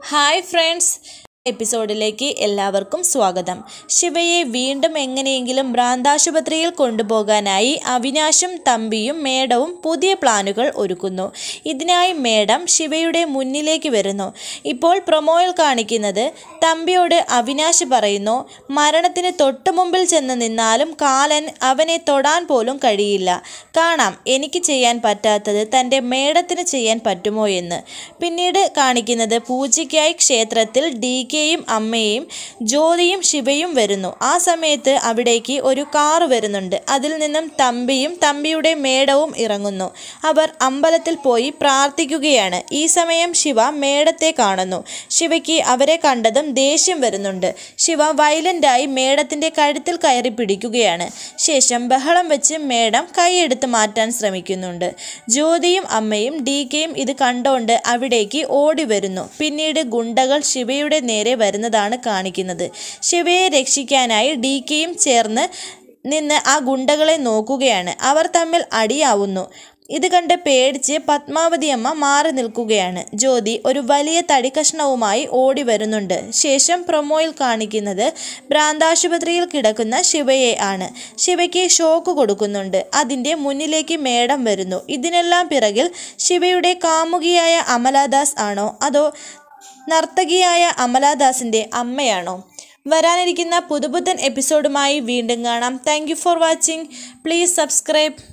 Hi friends എപ്പിസോഡിലേക്ക് എല്ലാവർക്കും സ്വാഗതം. ശിവയെ വീണ്ടും എങ്ങനെയെങ്കിലും ഭ്രാന്താശുപത്രിയിൽ കൊണ്ടുപോകാനായി അവിനാശും തമ്പിയും മേഡവും പുതിയ പ്ലാനുകൾ ഒരുക്കുന്നു. ഇതിനായി മേഡം ശിവയുടെ മുന്നിലേക്ക് വരുന്നു. ഇപ്പോൾ പ്രൊമോയിൽ കാണിക്കുന്നത് തമ്പിയോട് അവിനാശ് പറയുന്നു മരണത്തിന് തൊട്ടു മുമ്പിൽ ചെന്ന് നിന്നാലും കാലൻ അവനെ തൊടാൻ പോലും കഴിയില്ല. കാണാം എനിക്ക് ചെയ്യാൻ പറ്റാത്തത് തന്റെ മേഡത്തിന് ചെയ്യാൻ പറ്റുമോ എന്ന്. പിന്നീട് കാണിക്കുന്നത് പൂജയ്ക്കായി ക്ഷേത്രത്തിൽ ഡി കെയും അമ്മയും ജ്യോതിയും ശിവയും വരുന്നു. ആ സമയത്ത് അവിടേക്ക് ഒരു കാർ വരുന്നുണ്ട്. അതിൽ നിന്നും തമ്പിയും തമ്പിയുടെ മേടവും ഇറങ്ങുന്നു. അവർ അമ്പലത്തിൽ പോയി പ്രാർത്ഥിക്കുകയാണ്. ഈ സമയം ശിവ മേടത്തെ കാണുന്നു. ശിവയ്ക്ക് അവരെ കണ്ടതും ദേഷ്യം വരുന്നുണ്ട്. ശിവ വയലന്റായി മേടത്തിന്റെ കഴുത്തിൽ കയറി പിടിക്കുകയാണ്. ശേഷം ബഹളം വെച്ച് മേടം കൈയെടുത്ത് മാറ്റാൻ ശ്രമിക്കുന്നുണ്ട്. ജ്യോതിയും അമ്മയും ഡി കെയും ഇത് കണ്ടോണ്ട് അവിടേക്ക് ഓടി വരുന്നു. പിന്നീട് ഗുണ്ടകൾ ശിവയുടെ നേരെ വരുന്നതാണ് കാണിക്കുന്നത്. ശിവയെ രക്ഷിക്കാനായി ഡി കെയും ചേർന്ന് നിന്ന് ആ ഗുണ്ടകളെ നോക്കുകയാണ്. അവർ തമ്മിൽ അടിയാവുന്നു. ഇത് കണ്ട് പേടിച്ച് പത്മാവതി അമ്മ മാറി നിൽക്കുകയാണ്. ജ്യോതി ഒരു വലിയ തടിക്കഷ്ണവുമായി ഓടി വരുന്നുണ്ട്. ശേഷം പ്രൊമോയിൽ കാണിക്കുന്നത് ഭ്രാന്താശുപത്രിയിൽ കിടക്കുന്ന ശിവയെ ആണ്. ശിവയ്ക്ക് ഷോക്ക് കൊടുക്കുന്നുണ്ട്. അതിന്റെ മുന്നിലേക്ക് മേടം വരുന്നു. ഇതിനെല്ലാം പിറകിൽ ശിവയുടെ കാമുകിയായ അമലാദാസ് ആണോ? അതോ നർത്തകിയായ അമലാദാസിന്റെ അമ്മയാണോ? വരാനിരിക്കുന്ന പുതുപുത്തൻ എപ്പിസോഡുമായി വീണ്ടും കാണാം. Thank for watching please subscribe